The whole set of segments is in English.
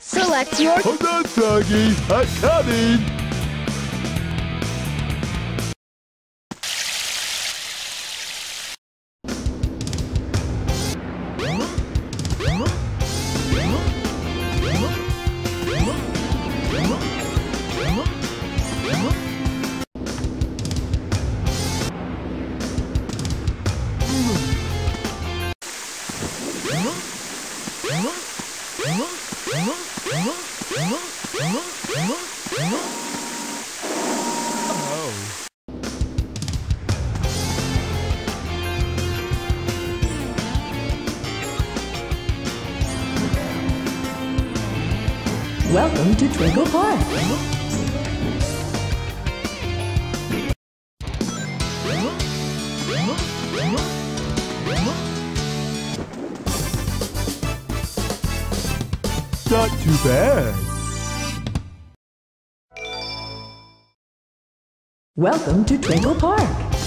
Select your... Hold on, Froggy. I'm coming. Welcome to Twinkle Park. Not too bad. Welcome to Twinkle Park.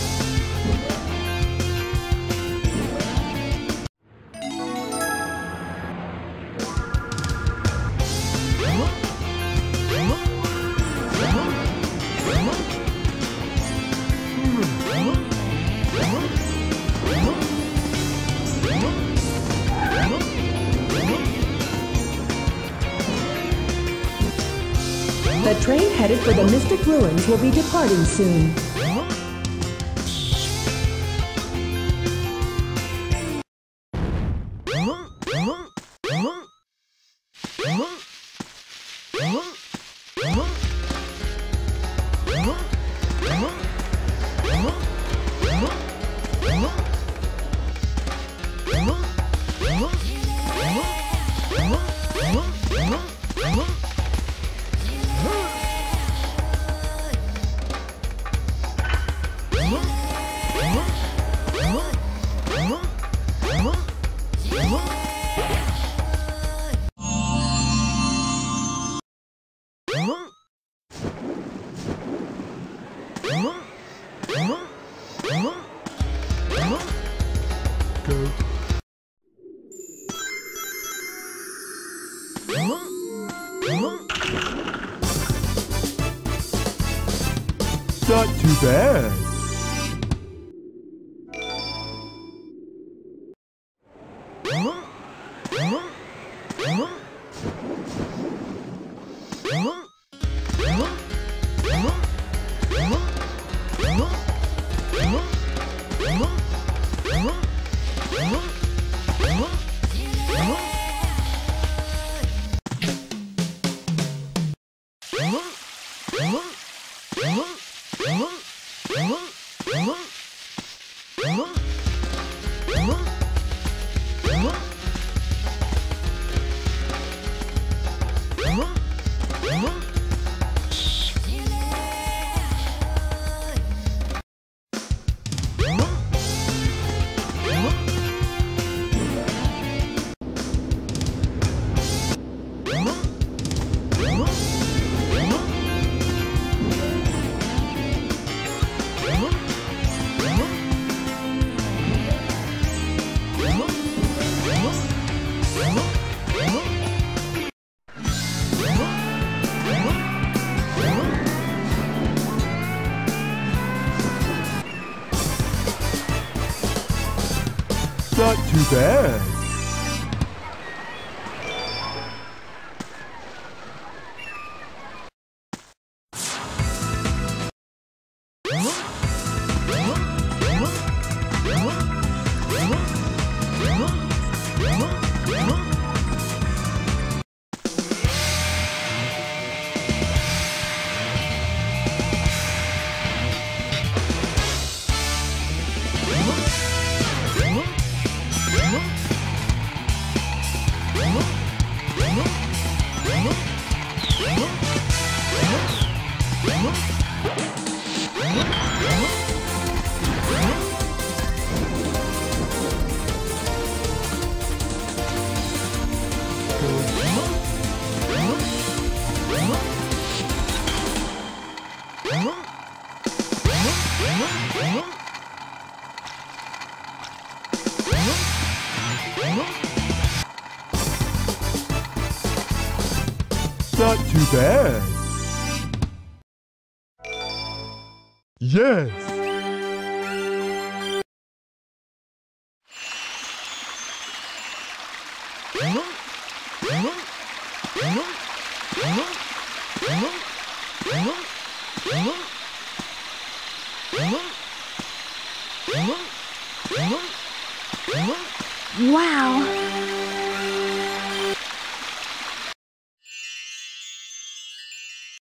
The train headed for the Mystic Ruins will be departing soon. Not too bad. Not too bad. Not too bad. Yes. Wow.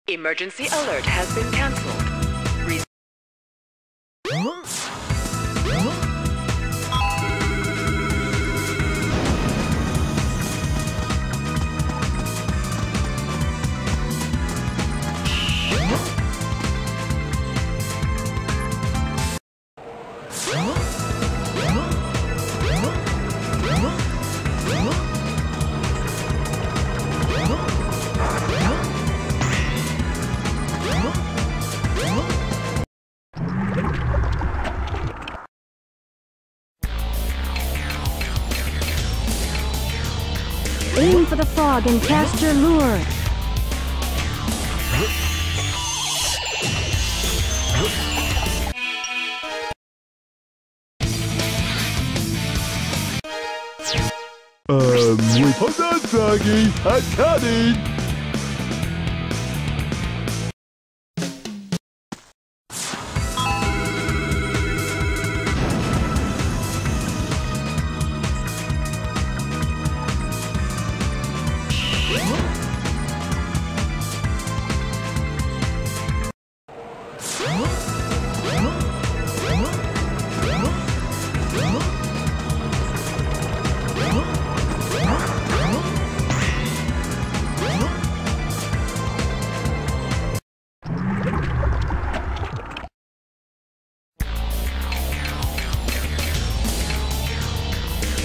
Emergency alert has been cancelled. The frog and cast your lure. Um, wait. Hold on, Froggy. I'm coming.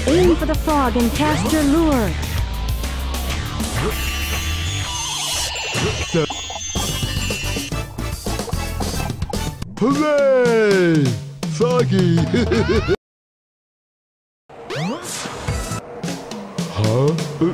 Aim for the frog and cast your lure. Hooray! Froggy! huh? Uh,